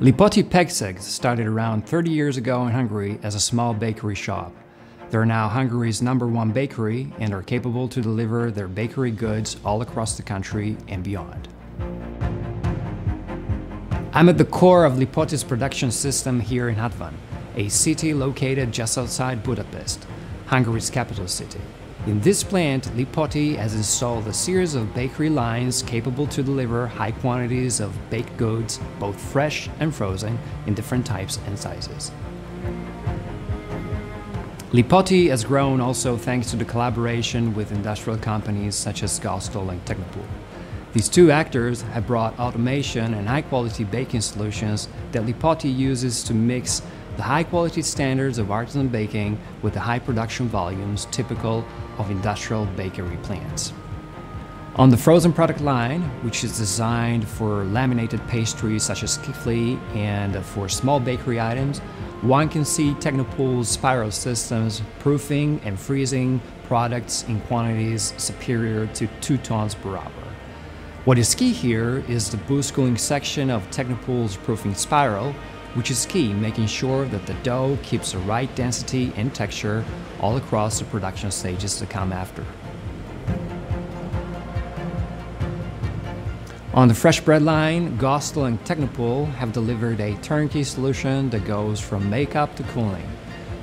Lipoti Pekseg started around 30 years ago in Hungary as a small bakery shop. They are now Hungary's number one bakery and are capable to deliver their bakery goods all across the country and beyond. I'm at the core of Lipoti's production system here in Hatvan, a city located just outside Budapest, Hungary's capital city. In this plant, Lipoti has installed a series of bakery lines capable to deliver high quantities of baked goods, both fresh and frozen, in different types and sizes. Lipoti has grown also thanks to the collaboration with industrial companies such as Gostol and Tecnopool. These two actors have brought automation and high-quality baking solutions that Lipoti uses to mix the high-quality standards of artisan baking with the high production volumes typical of industrial bakery plants. On the frozen product line, which is designed for laminated pastries such as kifli and for small bakery items, one can see Tecnopool's spiral systems proofing and freezing products in quantities superior to 2 tons per hour. What is key here is the boost cooling section of Tecnopool's proofing spiral, which is key making sure that the dough keeps the right density and texture all across the production stages to come after. On the fresh bread line, Gostol and Tecnopool have delivered a turnkey solution that goes from makeup to cooling.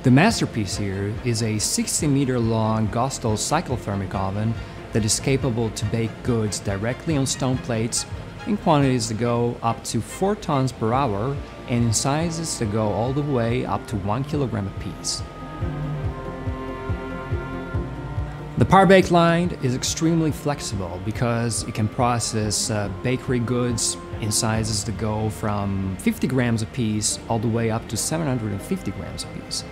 The masterpiece here is a 60 meter long Gostol cyclothermic oven that is capable to bake goods directly on stone plates in quantities that go up to 4 tons per hour and in sizes that go all the way up to 1 kilogram apiece. The PowerBake line is extremely flexible because it can process uh, bakery goods in sizes that go from 50 grams a piece all the way up to 750 grams a piece.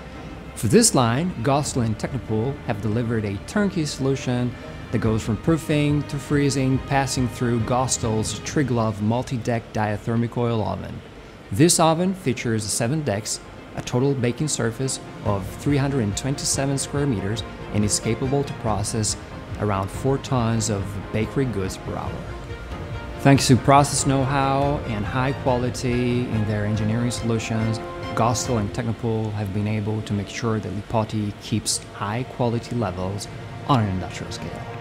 For this line, Gostol and Tecnopool have delivered a turnkey solution that goes from proofing to freezing, passing through Gostol's Triglav multi-deck diathermic oil oven. This oven features seven decks a total baking surface of 327 square meters and is capable to process around 4 tons of bakery goods per hour. Thanks to process know-how and high quality in their engineering solutions, Gostol and Tecnopool have been able to make sure that Lipoti keeps high quality levels on an industrial scale.